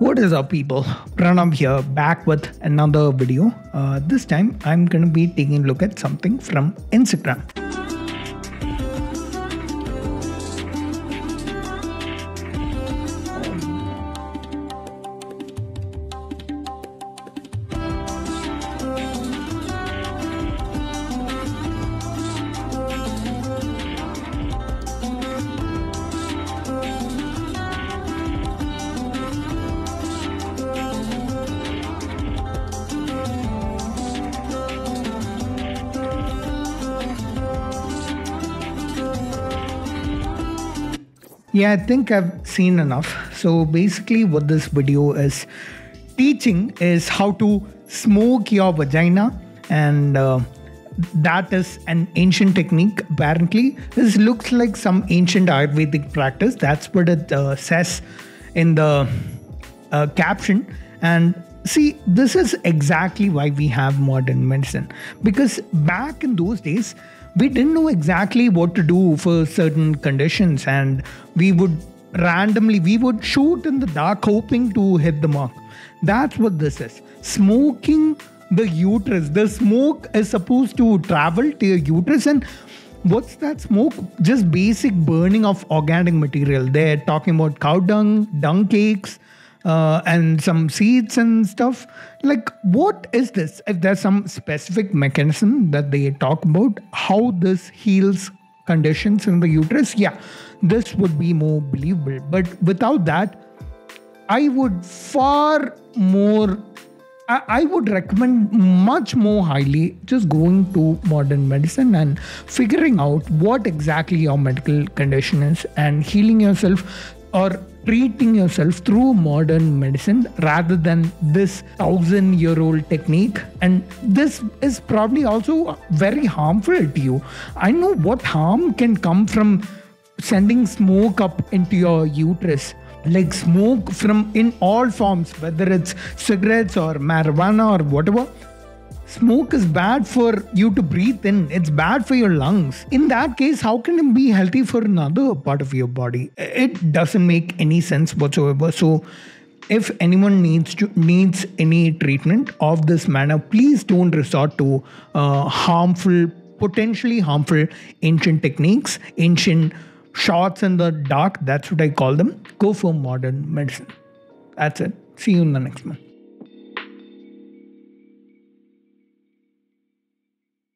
What is up, people? Pranav here, back with another video. Uh, this time, I'm going to be taking a look at something from Instagram. Yeah, I think I've seen enough. So basically, what this video is teaching is how to smoke your vagina, and uh, that is an ancient technique. Apparently, this looks like some ancient Ayurvedic practice. That's what it uh, says in the uh, caption. And see, this is exactly why we have modern medicine. Because back in those days, we didn't know exactly what to do for certain conditions and we would randomly we would shoot in the dark hoping to hit the mark. That's what this is. Smoking the uterus. The smoke is supposed to travel to your uterus and what's that smoke? Just basic burning of organic material. They're talking about cow dung dung cakes uh, and some seeds and stuff. Like, what is this? If there's some specific mechanism that they talk about, how this heals conditions in the uterus, yeah, this would be more believable. But without that, I would far more. I would recommend much more highly just going to modern medicine and figuring out what exactly your medical condition is and healing yourself or treating yourself through modern medicine rather than this thousand year old technique. And this is probably also very harmful to you. I know what harm can come from sending smoke up into your uterus like smoke from in all forms whether it's cigarettes or marijuana or whatever Smoke is bad for you to breathe in. It's bad for your lungs. In that case, how can it be healthy for another part of your body? It doesn't make any sense whatsoever. So, if anyone needs to needs any treatment of this manner, please don't resort to uh, harmful, potentially harmful ancient techniques, ancient shots in the dark. That's what I call them. Go for modern medicine. That's it. See you in the next one.